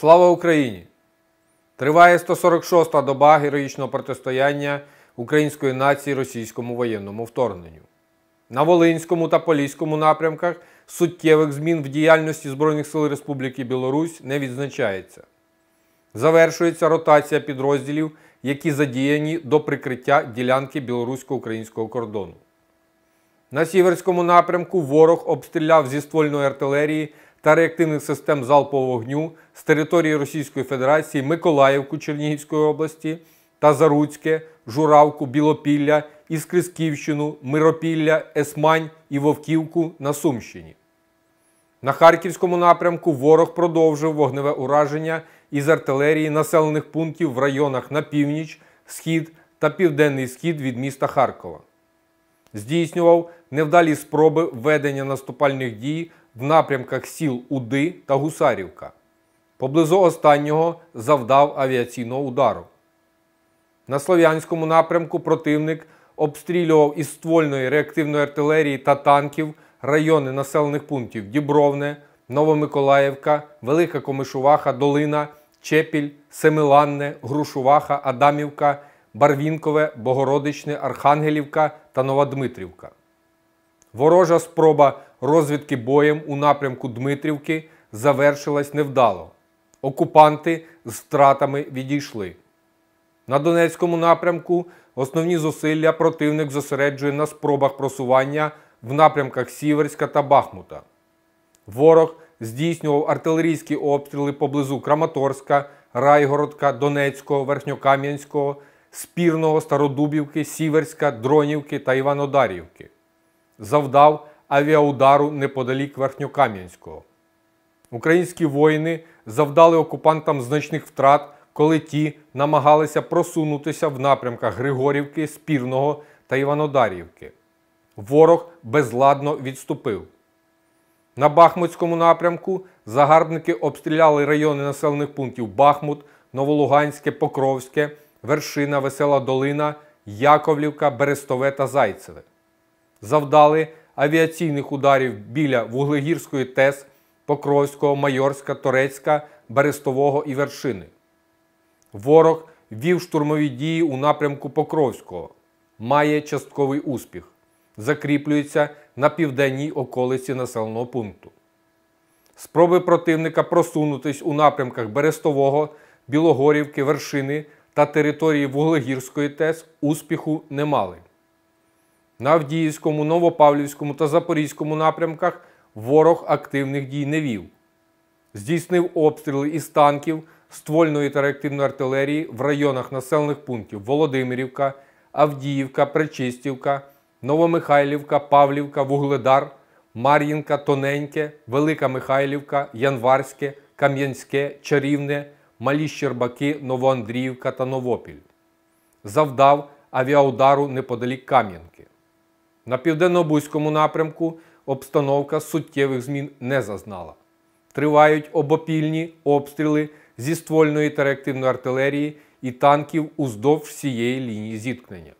Слава Україні! Триває 146-та доба героїчного протистояння української нації російському воєнному вторгненню. На Волинському та Поліському напрямках суттєвих змін в діяльності Збройних сил Республіки Білорусь не відзначається. Завершується ротація підрозділів, які задіяні до прикриття ділянки білорусько-українського кордону. На Сіверському напрямку ворог обстріляв зі ствольної артилерії та реактивних систем залпового вогню з території Російської Федерації Миколаївку Чернігівської області та Заруцьке, Журавку, Білопілля, Іскрисківщину, Миропілля, Есмань і Вовківку на Сумщині. На Харківському напрямку ворог продовжив вогневе ураження із артилерії населених пунктів в районах на північ, схід та південний схід від міста Харкова. Здійснював невдалі спроби ведення наступальних дій в напрямках сіл Уди та Гусарівка. Поблизу останнього завдав авіаційного удару. На Слов'янському напрямку противник обстрілював із ствольної реактивної артилерії та танків райони населених пунктів Дібровне, Новомиколаївка, Велика Комишуваха, Долина, Чепіль, Семиланне, Грушуваха, Адамівка, Барвінкове, Богородичне, Архангелівка та Новодмитрівка. Ворожа спроба розвідки боєм у напрямку Дмитрівки завершилась невдало. Окупанти з втратами відійшли. На Донецькому напрямку основні зусилля противник зосереджує на спробах просування в напрямках Сіверська та Бахмута. Ворог здійснював артилерійські обстріли поблизу Краматорська, Райгородка, Донецького, Верхньокам'янського, Спірного, Стародубівки, Сіверська, Дронівки та Іванодарівки. Завдав авіаудару неподалік Верхньокам'янського. Українські воїни завдали окупантам значних втрат, коли ті намагалися просунутися в напрямках Григорівки, Спірного та Іванодарівки. Ворог безладно відступив. На Бахмутському напрямку загарбники обстріляли райони населених пунктів Бахмут, Новолуганське, Покровське, Вершина, Весела Долина, Яковлівка, Берестове та Зайцеве. Завдали авіаційних ударів біля Вуглегірської ТЕС, Покровського, Майорська, Торецька, Берестового і Вершини. Ворог вів штурмові дії у напрямку Покровського, має частковий успіх, закріплюється на південній околиці населеного пункту. Спроби противника просунутись у напрямках Берестового, Білогорівки, Вершини та території Вуглегірської ТЕС успіху не мали. На Авдіївському, Новопавлівському та Запорізькому напрямках ворог активних дій не вів. Здійснив обстріли із танків, ствольної та реактивної артилерії в районах населених пунктів Володимирівка, Авдіївка, Пречистівка, Новомихайлівка, Павлівка, Вугледар, Мар'їнка, Тоненьке, Велика Михайлівка, Январське, Кам'янське, Чарівне, Малі Щербаки, Новоандріївка та Новопіль. Завдав авіаудару неподалік Кам'янки. На південно-бузькому напрямку обстановка суттєвих змін не зазнала. Тривають обопільні обстріли зі ствольної та реактивної артилерії і танків уздовж всієї лінії зіткнення.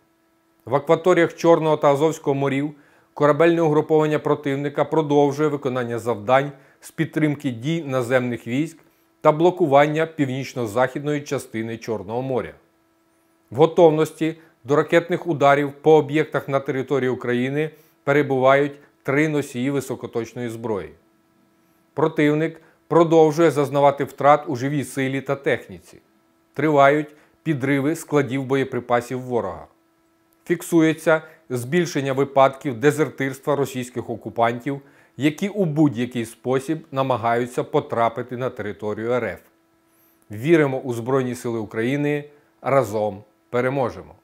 В акваторіях Чорного та Азовського морів корабельне угруповання противника продовжує виконання завдань з підтримки дій наземних військ та блокування північно-західної частини Чорного моря. В готовності до ракетних ударів по об'єктах на території України перебувають три носії високоточної зброї. Противник продовжує зазнавати втрат у живій силі та техніці. Тривають підриви складів боєприпасів ворога. Фіксується збільшення випадків дезертирства російських окупантів, які у будь-який спосіб намагаються потрапити на територію РФ. Віримо у Збройні Сили України. Разом переможемо!